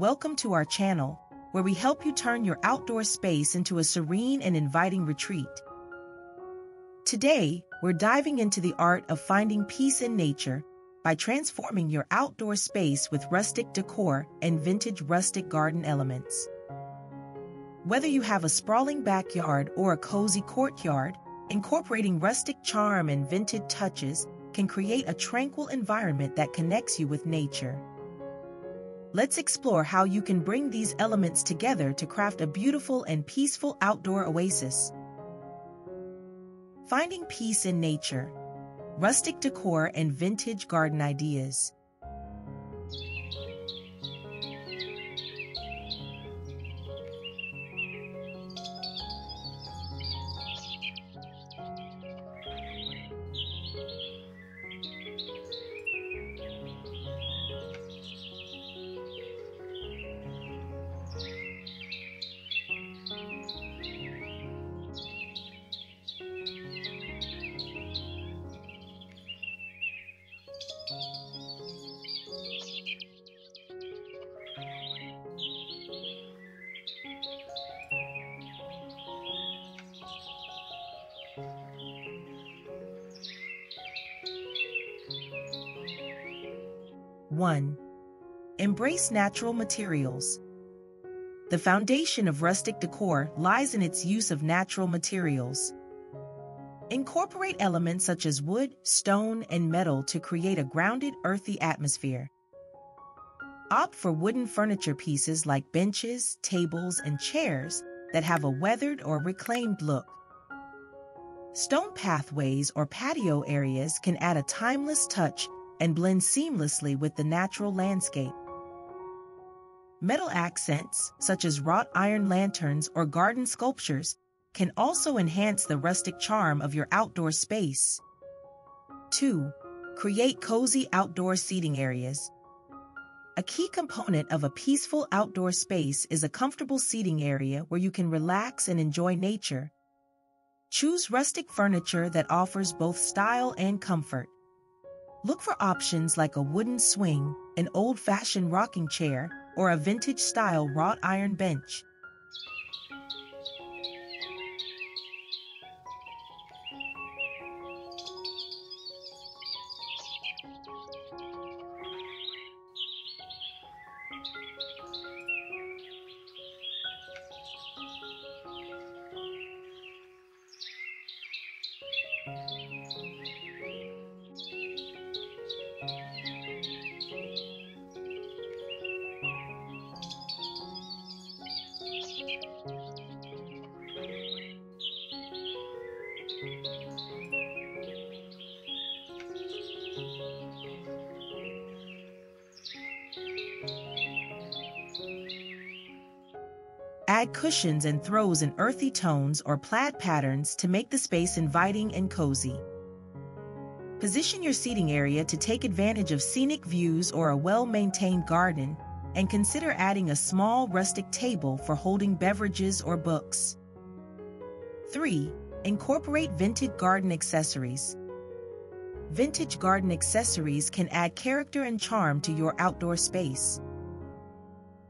Welcome to our channel, where we help you turn your outdoor space into a serene and inviting retreat. Today, we're diving into the art of finding peace in nature by transforming your outdoor space with rustic decor and vintage rustic garden elements. Whether you have a sprawling backyard or a cozy courtyard, incorporating rustic charm and vintage touches can create a tranquil environment that connects you with nature. Let's explore how you can bring these elements together to craft a beautiful and peaceful outdoor oasis. Finding peace in nature, rustic decor, and vintage garden ideas. 1. Embrace natural materials. The foundation of rustic decor lies in its use of natural materials. Incorporate elements such as wood, stone, and metal to create a grounded, earthy atmosphere. Opt for wooden furniture pieces like benches, tables, and chairs that have a weathered or reclaimed look. Stone pathways or patio areas can add a timeless touch and blend seamlessly with the natural landscape. Metal accents, such as wrought iron lanterns or garden sculptures, can also enhance the rustic charm of your outdoor space. 2. Create cozy outdoor seating areas. A key component of a peaceful outdoor space is a comfortable seating area where you can relax and enjoy nature. Choose rustic furniture that offers both style and comfort. Look for options like a wooden swing, an old-fashioned rocking chair, or a vintage-style wrought iron bench. Cushions and throws in earthy tones or plaid patterns to make the space inviting and cozy. Position your seating area to take advantage of scenic views or a well-maintained garden, and consider adding a small rustic table for holding beverages or books. 3. Incorporate vintage garden accessories. Vintage garden accessories can add character and charm to your outdoor space.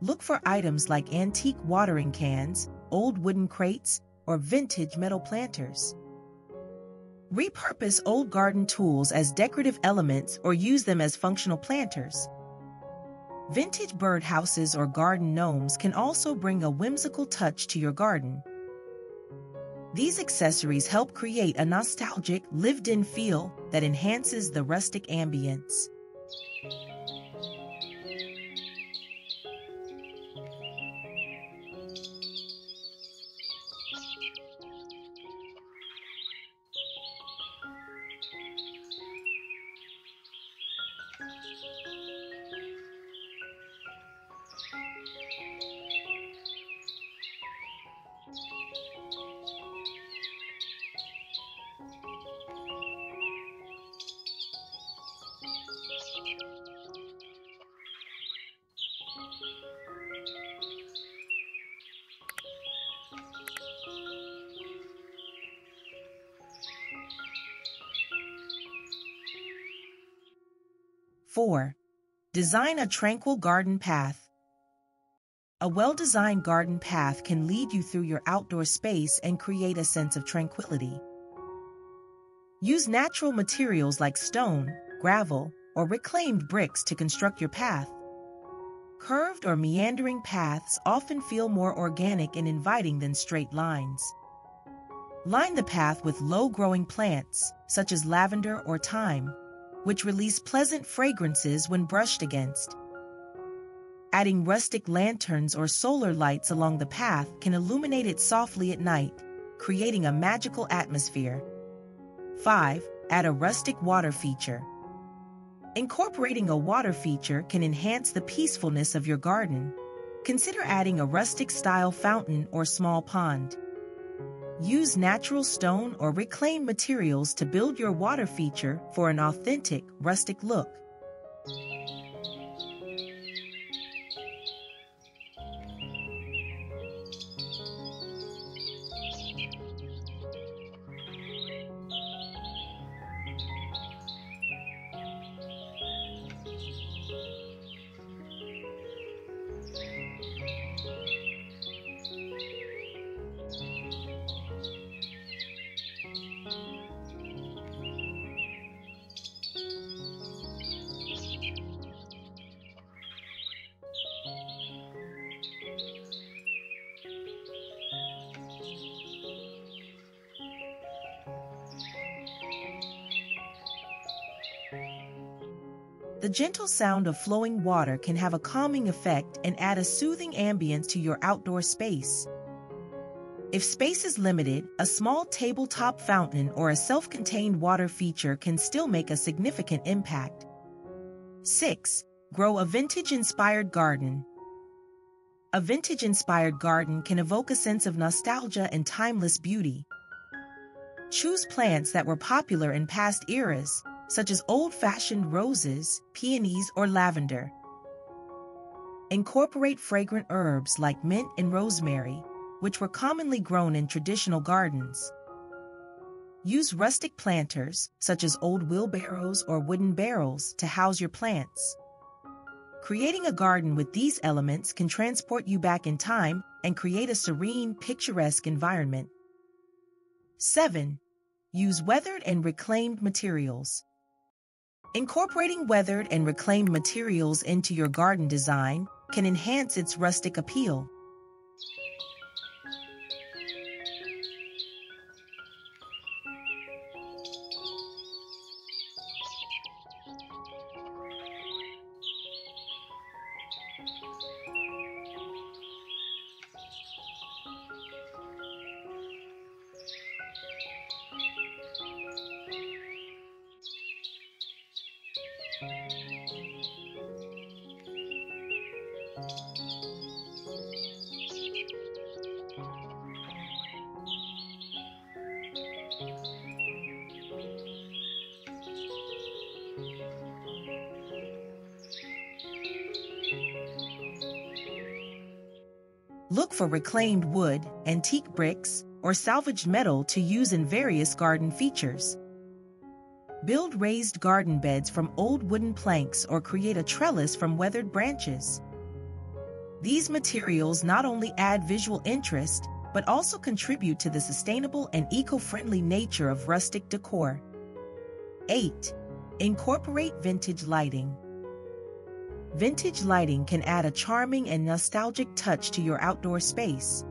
Look for items like antique watering cans, old wooden crates, or vintage metal planters. Repurpose old garden tools as decorative elements or use them as functional planters. Vintage birdhouses or garden gnomes can also bring a whimsical touch to your garden. These accessories help create a nostalgic, lived-in feel that enhances the rustic ambience. 4. Design a tranquil garden path. A well-designed garden path can lead you through your outdoor space and create a sense of tranquility. Use natural materials like stone, gravel, or reclaimed bricks to construct your path. Curved or meandering paths often feel more organic and inviting than straight lines. Line the path with low-growing plants, such as lavender or thyme, which release pleasant fragrances when brushed against. Adding rustic lanterns or solar lights along the path can illuminate it softly at night, creating a magical atmosphere. 5. Add a rustic water feature. Incorporating a water feature can enhance the peacefulness of your garden. Consider adding a rustic style fountain or small pond. Use natural stone or reclaimed materials to build your water feature for an authentic, rustic look. The gentle sound of flowing water can have a calming effect and add a soothing ambience to your outdoor space. If space is limited, a small tabletop fountain or a self-contained water feature can still make a significant impact. 6. Grow a vintage-inspired garden. A vintage-inspired garden can evoke a sense of nostalgia and timeless beauty. Choose plants that were popular in past eras, such as old-fashioned roses, peonies, or lavender. Incorporate fragrant herbs like mint and rosemary, which were commonly grown in traditional gardens. Use rustic planters, such as old wheelbarrows or wooden barrels, to house your plants. Creating a garden with these elements can transport you back in time and create a serene, picturesque environment. 7. Use weathered and reclaimed materials. Incorporating weathered and reclaimed materials into your garden design can enhance its rustic appeal. Reclaimed wood, antique bricks, or salvaged metal to use in various garden features. Build raised garden beds from old wooden planks or create a trellis from weathered branches. These materials not only add visual interest, but also contribute to the sustainable and eco-friendly nature of rustic decor. 8. Incorporate vintage lighting. Vintage lighting can add a charming and nostalgic touch to your outdoor space.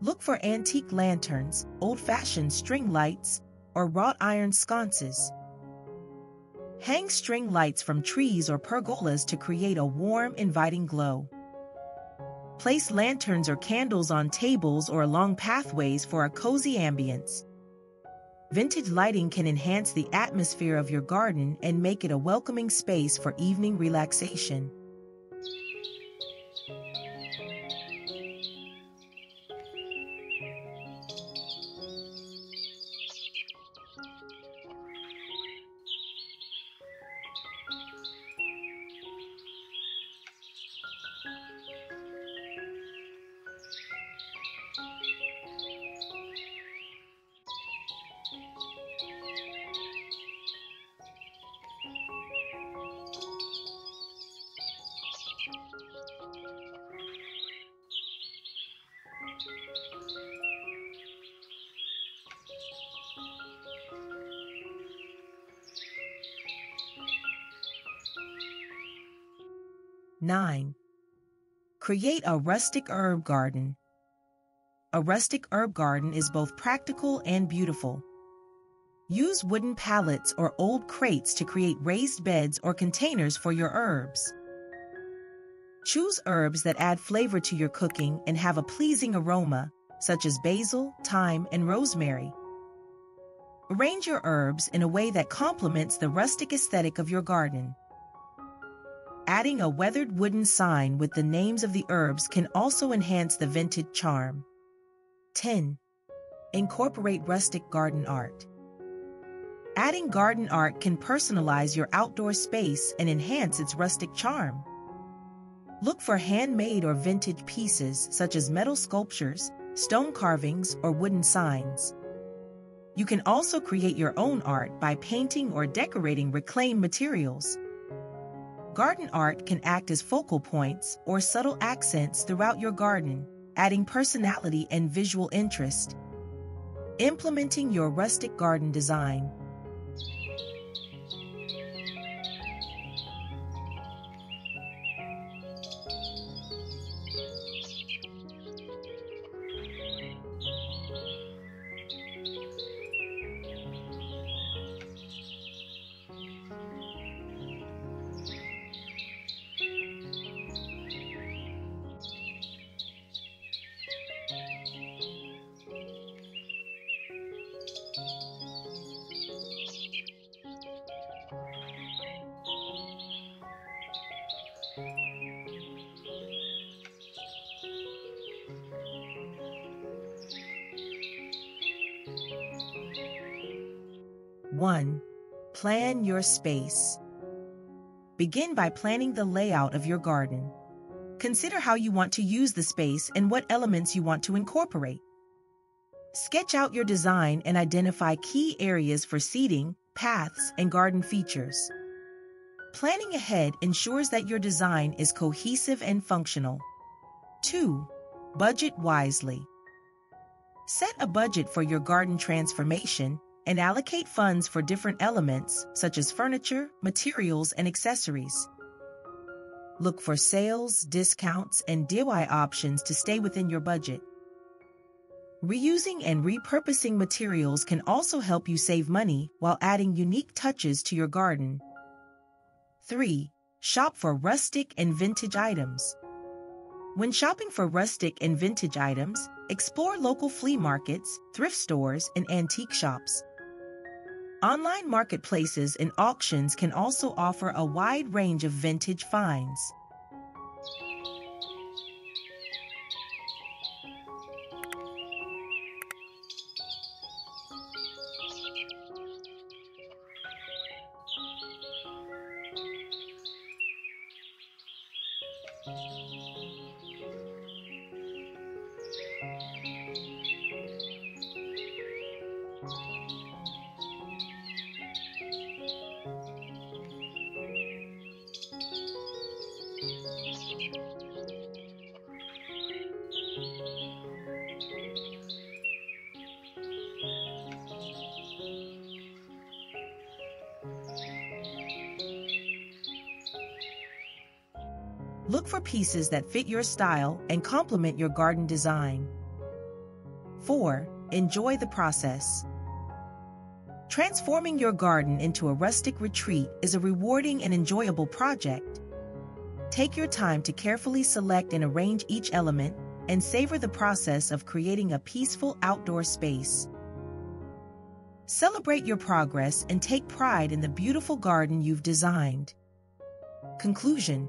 Look for antique lanterns, old-fashioned string lights, or wrought iron sconces. Hang string lights from trees or pergolas to create a warm, inviting glow. Place lanterns or candles on tables or along pathways for a cozy ambience. Vintage lighting can enhance the atmosphere of your garden and make it a welcoming space for evening relaxation. 9. Create a rustic herb garden. A rustic herb garden is both practical and beautiful. Use wooden pallets or old crates to create raised beds or containers for your herbs. Choose herbs that add flavor to your cooking and have a pleasing aroma, such as basil, thyme, and rosemary. Arrange your herbs in a way that complements the rustic aesthetic of your garden. Adding a weathered wooden sign with the names of the herbs can also enhance the vintage charm. 10. Incorporate rustic garden art. Adding garden art can personalize your outdoor space and enhance its rustic charm. Look for handmade or vintage pieces such as metal sculptures, stone carvings, or wooden signs. You can also create your own art by painting or decorating reclaimed materials. Garden art can act as focal points or subtle accents throughout your garden, adding personality and visual interest. Implementing your rustic garden design. Your space. Begin by planning the layout of your garden. Consider how you want to use the space and what elements you want to incorporate. Sketch out your design and identify key areas for seating, paths, and garden features. Planning ahead ensures that your design is cohesive and functional. 2. Budget wisely. Set a budget for your garden transformation and allocate funds for different elements such as furniture, materials, and accessories. Look for sales, discounts, and DIY options to stay within your budget. Reusing and repurposing materials can also help you save money while adding unique touches to your garden. 3. Shop for rustic and vintage items. When shopping for rustic and vintage items, explore local flea markets, thrift stores, and antique shops. Online marketplaces and auctions can also offer a wide range of vintage finds. Look for pieces that fit your style and complement your garden design. 4. Enjoy the process. Transforming your garden into a rustic retreat is a rewarding and enjoyable project. Take your time to carefully select and arrange each element and savor the process of creating a peaceful outdoor space. Celebrate your progress and take pride in the beautiful garden you've designed. Conclusion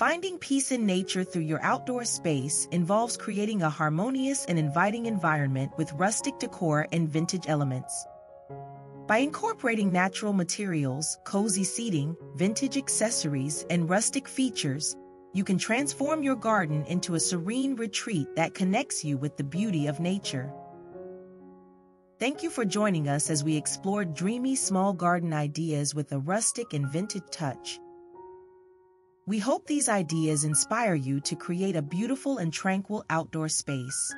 Finding peace in nature through your outdoor space involves creating a harmonious and inviting environment with rustic decor and vintage elements. By incorporating natural materials, cozy seating, vintage accessories, and rustic features, you can transform your garden into a serene retreat that connects you with the beauty of nature. Thank you for joining us as we explore dreamy small garden ideas with a rustic and vintage touch. We hope these ideas inspire you to create a beautiful and tranquil outdoor space.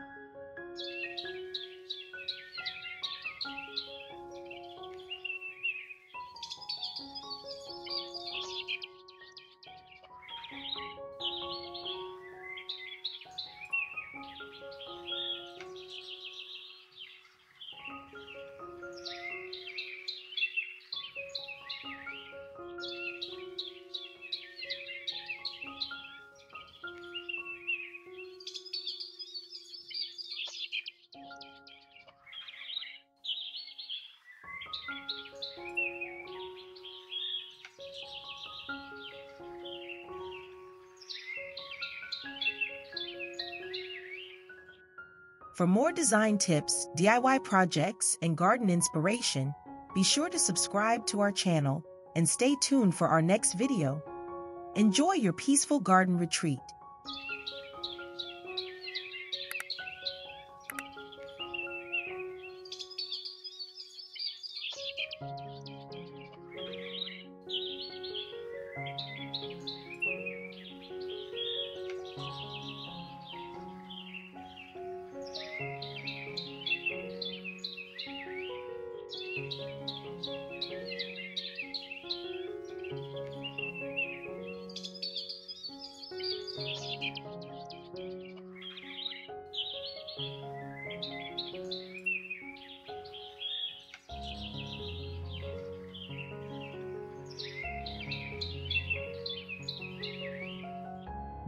For more design tips, DIY projects, and garden inspiration, be sure to subscribe to our channel and stay tuned for our next video. Enjoy your peaceful garden retreat.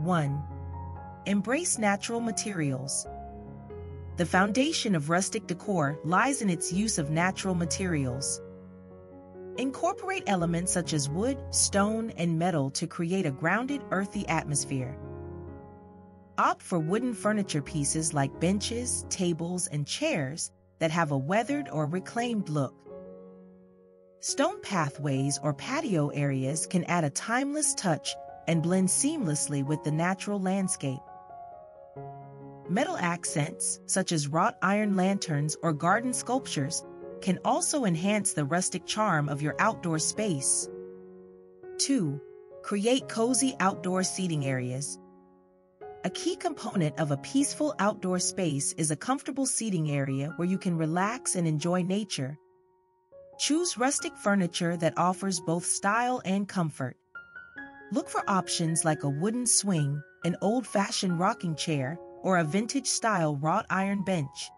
One, embrace natural materials. The foundation of rustic decor lies in its use of natural materials. Incorporate elements such as wood, stone, and metal to create a grounded, earthy atmosphere. Opt for wooden furniture pieces like benches, tables, and chairs that have a weathered or reclaimed look. Stone pathways or patio areas can add a timeless touch and blend seamlessly with the natural landscape. Metal accents, such as wrought iron lanterns or garden sculptures, can also enhance the rustic charm of your outdoor space. 2. Create cozy outdoor seating areas. A key component of a peaceful outdoor space is a comfortable seating area where you can relax and enjoy nature. Choose rustic furniture that offers both style and comfort. Look for options like a wooden swing, an old-fashioned rocking chair, or a vintage-style wrought iron bench.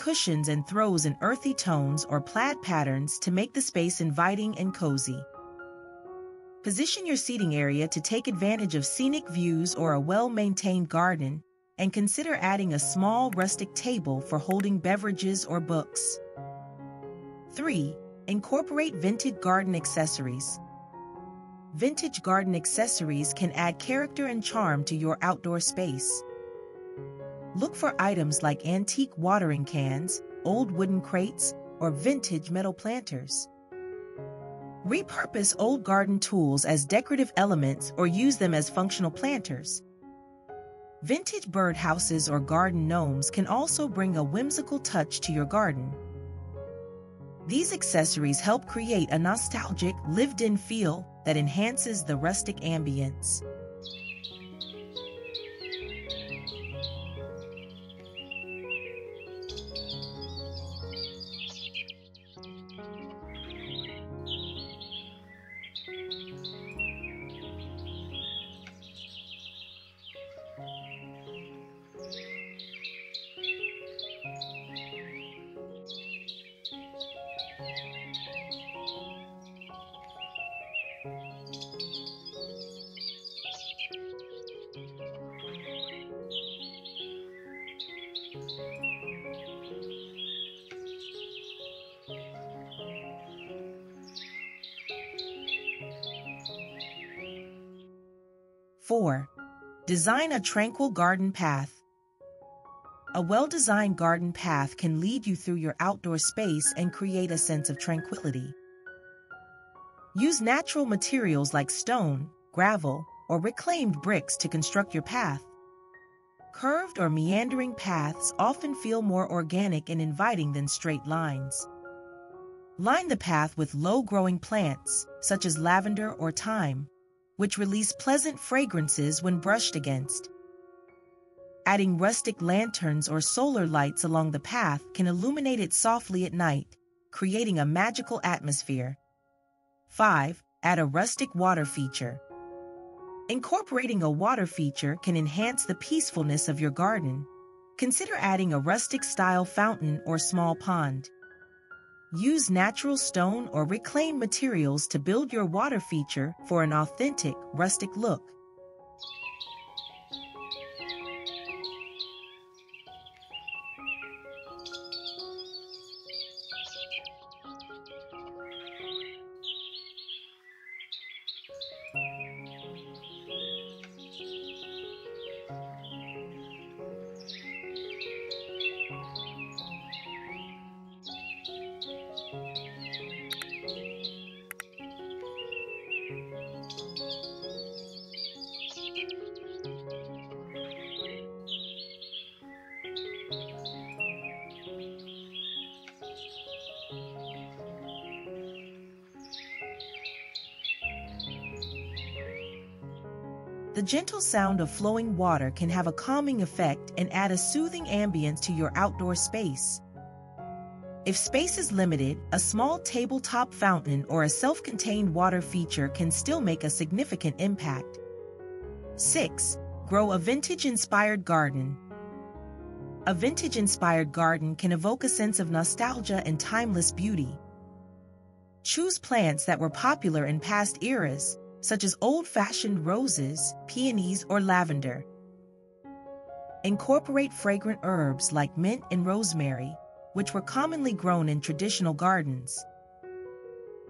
Cushions and throws in earthy tones or plaid patterns to make the space inviting and cozy. Position your seating area to take advantage of scenic views or a well-maintained garden, and consider adding a small rustic table for holding beverages or books. 3. Incorporate vintage garden accessories. Vintage garden accessories can add character and charm to your outdoor space. Look for items like antique watering cans, old wooden crates, or vintage metal planters. Repurpose old garden tools as decorative elements or use them as functional planters. Vintage birdhouses or garden gnomes can also bring a whimsical touch to your garden. These accessories help create a nostalgic, lived-in feel that enhances the rustic ambience. 4. Design a tranquil garden path. A well-designed garden path can lead you through your outdoor space and create a sense of tranquility. Use natural materials like stone, gravel, or reclaimed bricks to construct your path. Curved or meandering paths often feel more organic and inviting than straight lines. Line the path with low-growing plants, such as lavender or thyme, which release pleasant fragrances when brushed against. Adding rustic lanterns or solar lights along the path can illuminate it softly at night, creating a magical atmosphere. 5. Add a rustic water feature. Incorporating a water feature can enhance the peacefulness of your garden. Consider adding a rustic style fountain or small pond. Use natural stone or reclaimed materials to build your water feature for an authentic, rustic look. The gentle sound of flowing water can have a calming effect and add a soothing ambience to your outdoor space. If space is limited, a small tabletop fountain or a self-contained water feature can still make a significant impact. 6. Grow a vintage-inspired garden. A vintage-inspired garden can evoke a sense of nostalgia and timeless beauty. Choose plants that were popular in past eras, such as old-fashioned roses, peonies, or lavender. Incorporate fragrant herbs like mint and rosemary, which were commonly grown in traditional gardens.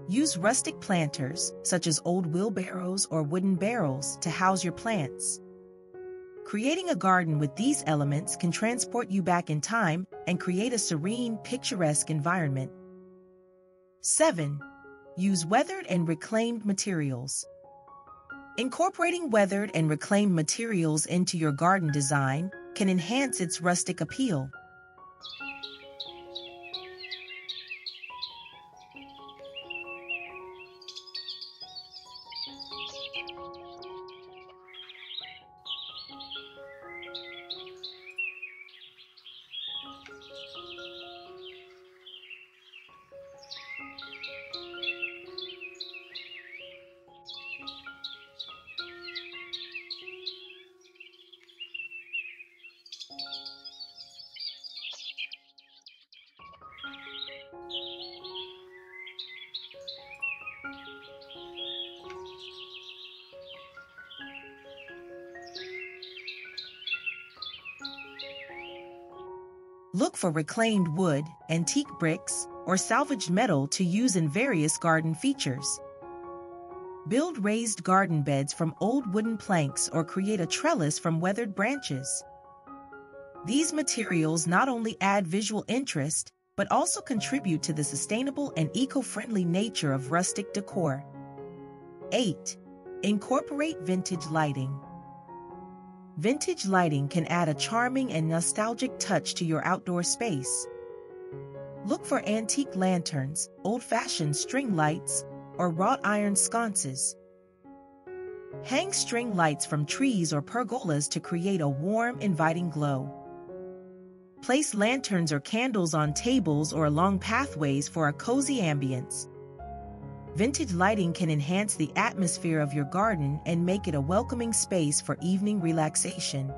Use rustic planters, such as old wheelbarrows or wooden barrels, to house your plants. Creating a garden with these elements can transport you back in time and create a serene, picturesque environment. 7. Use weathered and reclaimed materials. Incorporating weathered and reclaimed materials into your garden design can enhance its rustic appeal. For reclaimed wood, antique bricks, or salvaged metal to use in various garden features. Build raised garden beds from old wooden planks or create a trellis from weathered branches. These materials not only add visual interest, but also contribute to the sustainable and eco-friendly nature of rustic decor. 8. Incorporate vintage lighting. Vintage lighting can add a charming and nostalgic touch to your outdoor space. Look for antique lanterns, old-fashioned string lights, or wrought iron sconces. Hang string lights from trees or pergolas to create a warm, inviting glow. Place lanterns or candles on tables or along pathways for a cozy ambience. Vintage lighting can enhance the atmosphere of your garden and make it a welcoming space for evening relaxation.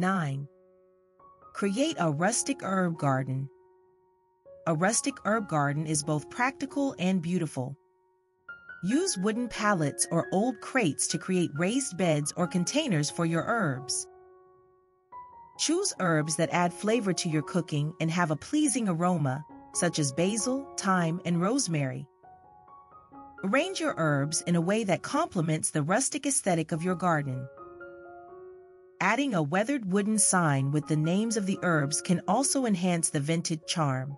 9. Create a rustic herb garden. A rustic herb garden is both practical and beautiful. Use wooden pallets or old crates to create raised beds or containers for your herbs. Choose herbs that add flavor to your cooking and have a pleasing aroma, such as basil, thyme, and rosemary. Arrange your herbs in a way that complements the rustic aesthetic of your garden. Adding a weathered wooden sign with the names of the herbs can also enhance the vintage charm.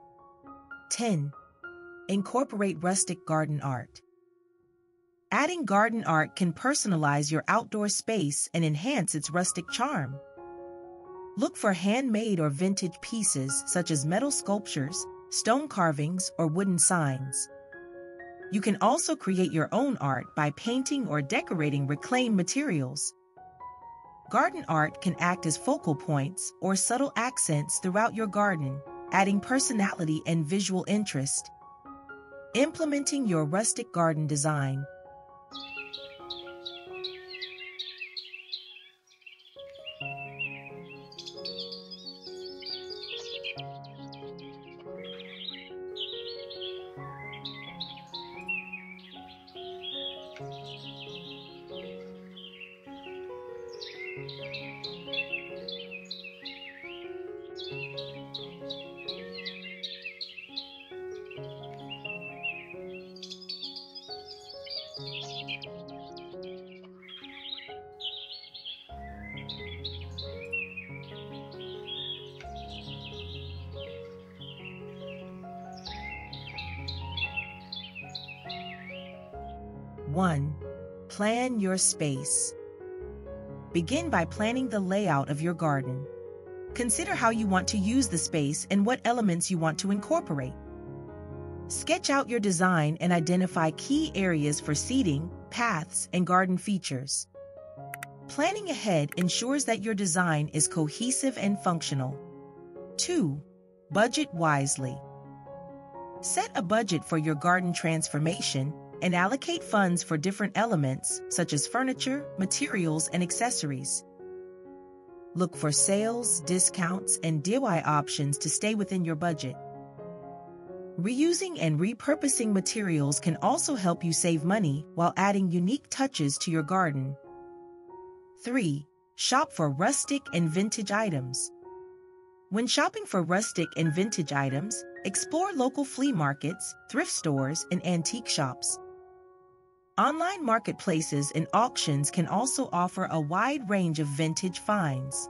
10. Incorporate rustic garden art. Adding garden art can personalize your outdoor space and enhance its rustic charm. Look for handmade or vintage pieces such as metal sculptures, stone carvings, or wooden signs. You can also create your own art by painting or decorating reclaimed materials. Garden art can act as focal points or subtle accents throughout your garden, adding personality and visual interest. Implementing your rustic garden design. Your space. Begin by planning the layout of your garden. Consider how you want to use the space and what elements you want to incorporate. Sketch out your design and identify key areas for seating, paths, and garden features. Planning ahead ensures that your design is cohesive and functional. 2. Budget wisely. Set a budget for your garden transformation and allocate funds for different elements such as furniture, materials, and accessories. Look for sales, discounts, and DIY options to stay within your budget. Reusing and repurposing materials can also help you save money while adding unique touches to your garden. 3. Shop for rustic and vintage items. When shopping for rustic and vintage items, explore local flea markets, thrift stores, and antique shops. Online marketplaces and auctions can also offer a wide range of vintage finds.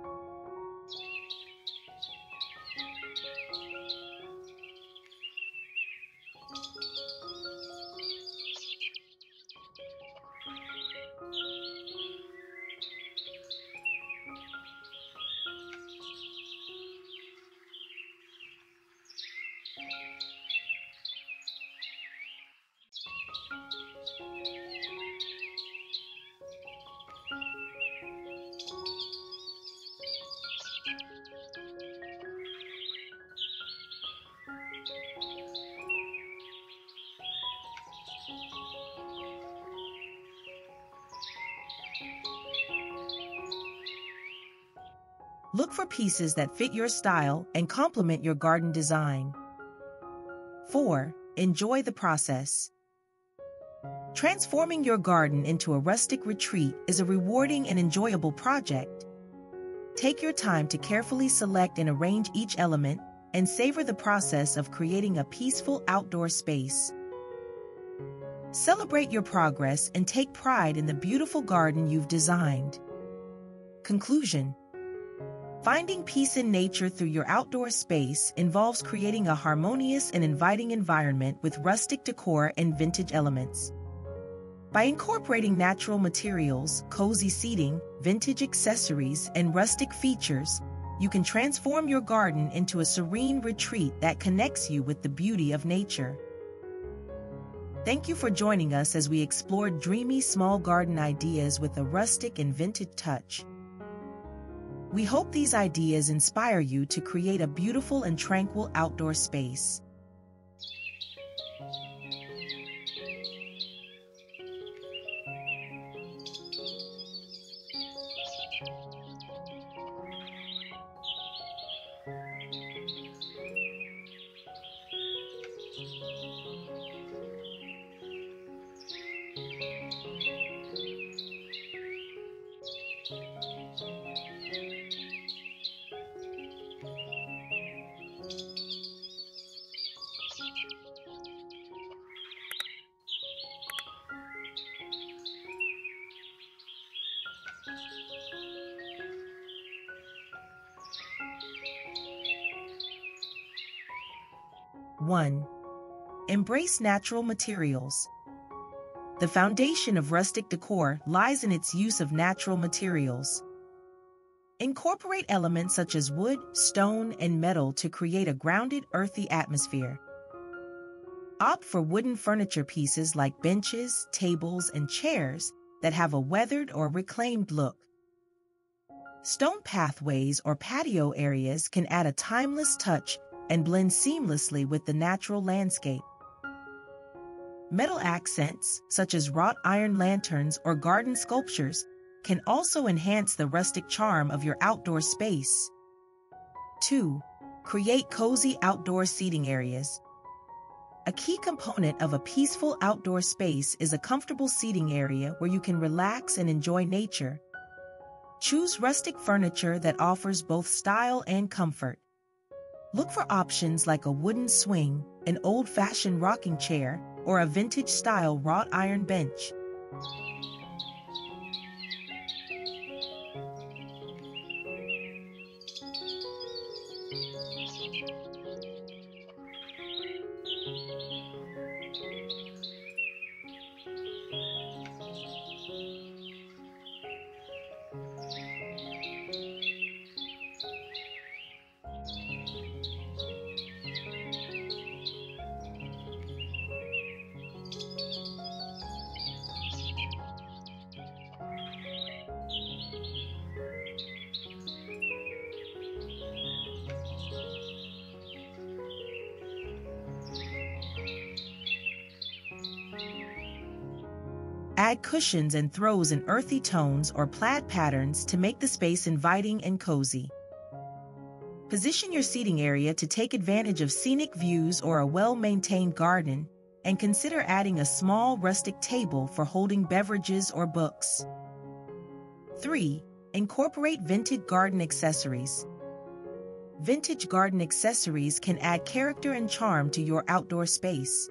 Look for pieces that fit your style and complement your garden design. 4. Enjoy the process. Transforming your garden into a rustic retreat is a rewarding and enjoyable project. Take your time to carefully select and arrange each element and savor the process of creating a peaceful outdoor space. Celebrate your progress and take pride in the beautiful garden you've designed. Conclusion Finding peace in nature through your outdoor space involves creating a harmonious and inviting environment with rustic decor and vintage elements. By incorporating natural materials, cozy seating, vintage accessories, and rustic features, you can transform your garden into a serene retreat that connects you with the beauty of nature. Thank you for joining us as we explore dreamy small garden ideas with a rustic and vintage touch. We hope these ideas inspire you to create a beautiful and tranquil outdoor space. Embrace natural materials. The foundation of rustic decor lies in its use of natural materials. Incorporate elements such as wood, stone, and metal to create a grounded, earthy atmosphere. Opt for wooden furniture pieces like benches, tables, and chairs that have a weathered or reclaimed look. Stone pathways or patio areas can add a timeless touch and blend seamlessly with the natural landscape. Metal accents, such as wrought iron lanterns or garden sculptures, can also enhance the rustic charm of your outdoor space. 2. Create cozy outdoor seating areas. A key component of a peaceful outdoor space is a comfortable seating area where you can relax and enjoy nature. Choose rustic furniture that offers both style and comfort. Look for options like a wooden swing, an old-fashioned rocking chair, or a vintage-style wrought iron bench. Add cushions and throws in earthy tones or plaid patterns to make the space inviting and cozy. Position your seating area to take advantage of scenic views or a well-maintained garden, and consider adding a small rustic table for holding beverages or books. 3. Incorporate vintage garden accessories. Vintage garden accessories can add character and charm to your outdoor space.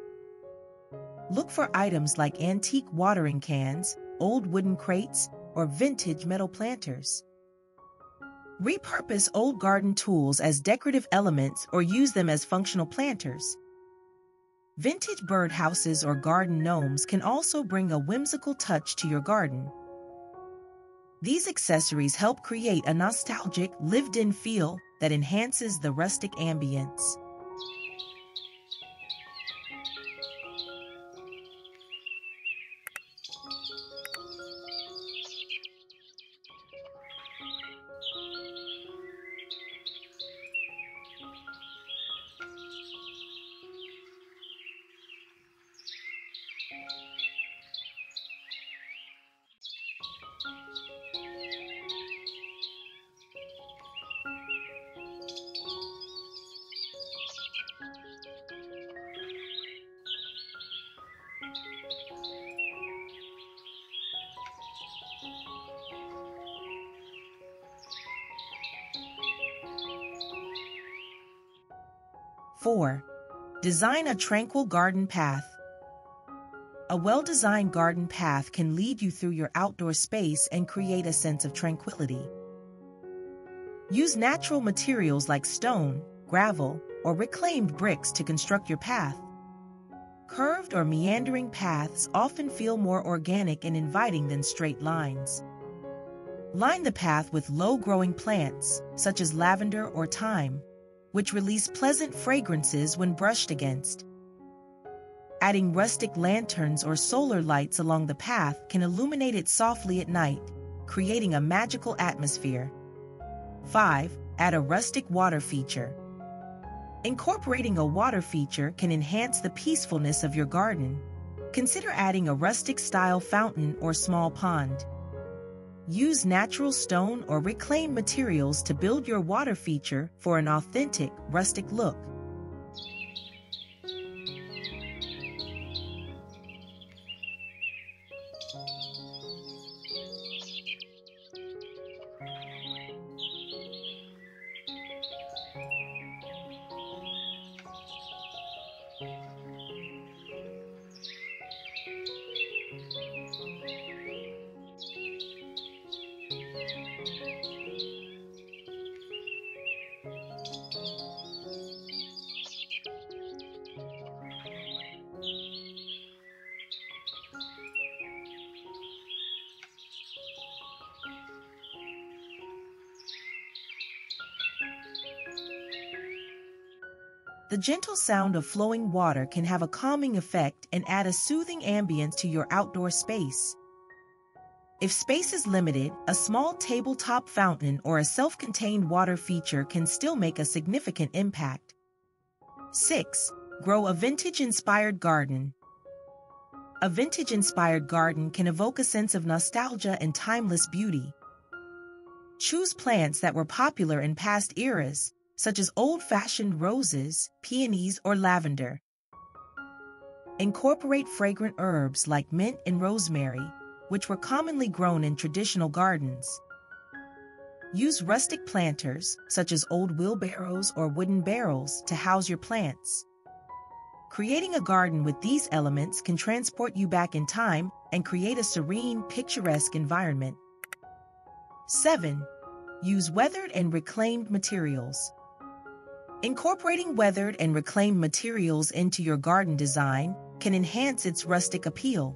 Look for items like antique watering cans, old wooden crates, or vintage metal planters. Repurpose old garden tools as decorative elements or use them as functional planters. Vintage birdhouses or garden gnomes can also bring a whimsical touch to your garden. These accessories help create a nostalgic, lived-in feel that enhances the rustic ambience. 4. Design a tranquil garden path. A well-designed garden path can lead you through your outdoor space and create a sense of tranquility. Use natural materials like stone, gravel, or reclaimed bricks to construct your path. Curved or meandering paths often feel more organic and inviting than straight lines. Line the path with low-growing plants, such as lavender or thyme, which release pleasant fragrances when brushed against. Adding rustic lanterns or solar lights along the path can illuminate it softly at night, creating a magical atmosphere. 5. Add a rustic water feature. Incorporating a water feature can enhance the peacefulness of your garden. Consider adding a rustic-style fountain or small pond. Use natural stone or reclaimed materials to build your water feature for an authentic, rustic look. Gentle sound of flowing water can have a calming effect and add a soothing ambience to your outdoor space. If space is limited, a small tabletop fountain or a self-contained water feature can still make a significant impact. 6. Grow a vintage-inspired garden. A vintage-inspired garden can evoke a sense of nostalgia and timeless beauty. Choose plants that were popular in past eras, such as old-fashioned roses, peonies, or lavender. Incorporate fragrant herbs like mint and rosemary, which were commonly grown in traditional gardens. Use rustic planters, such as old wheelbarrows or wooden barrels, to house your plants. Creating a garden with these elements can transport you back in time and create a serene, picturesque environment. 7. Use weathered and reclaimed materials. Incorporating weathered and reclaimed materials into your garden design can enhance its rustic appeal.